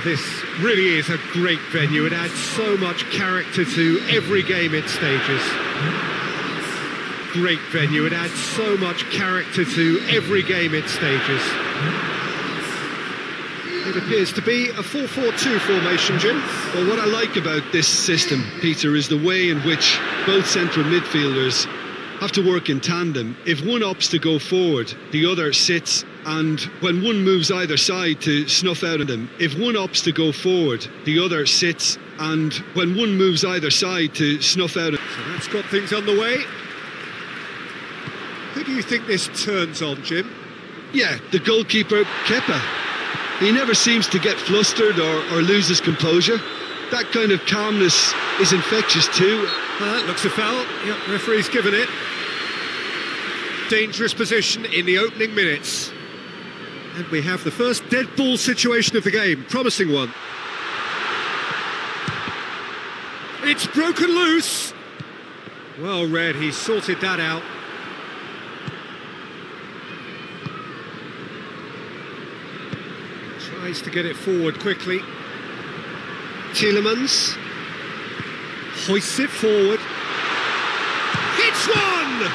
this really is a great venue. It adds so much character to every game it stages. Great venue. It adds so much character to every game it stages. It appears to be a 4-4-2 formation, Jim. Well, what I like about this system, Peter, is the way in which both central midfielders have to work in tandem. If one opts to go forward, the other sits and when one moves either side to snuff out of them, if one opts to go forward, the other sits, and when one moves either side to snuff out. So that's got things on the way. Who do you think this turns on, Jim? Yeah, the goalkeeper, Kepa. He never seems to get flustered or, or lose his composure. That kind of calmness is infectious too. Uh, looks a foul. Yep, referee's given it. Dangerous position in the opening minutes. And we have the first dead ball situation of the game, promising one. It's broken loose. Well read, he sorted that out. Tries to get it forward quickly. Tielemans hoists it forward. It's one!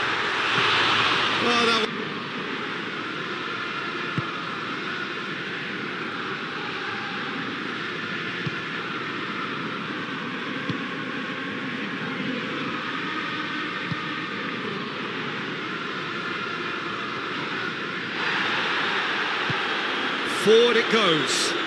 Oh, that Forward it goes.